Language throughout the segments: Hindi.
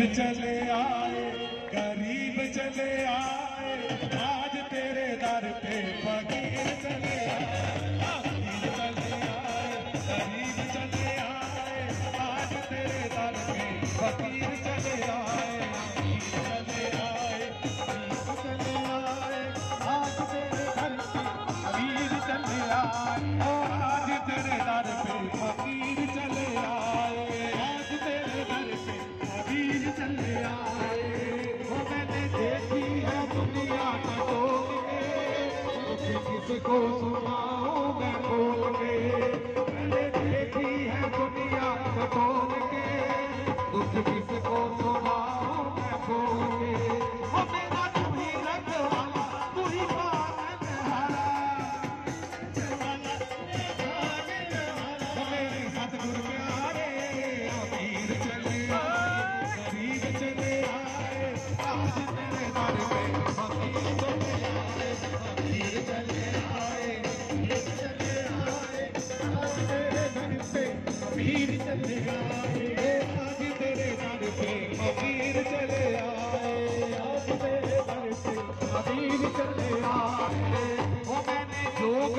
करीब चले आए करीब चले आए, आज तेरे दर पे फकीर चले आए करीब चले आए, आज तेरे दर पे फकीर को सुनाओ मैं बोल के मैंने देखी है दुनिया खोल के। दुख किस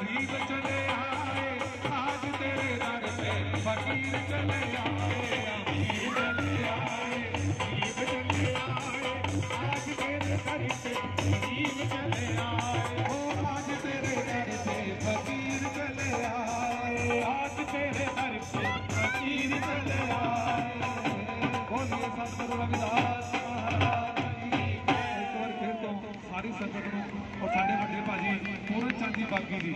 चले आए आज तेरे दर से फकीर चले आए चले आए आए आज तेरे हर ते चले आए ओ आज तेरे दर से फकीर चले आए। आज तेरे दर से फकीर चले आए खसा पूरन चंद की बागी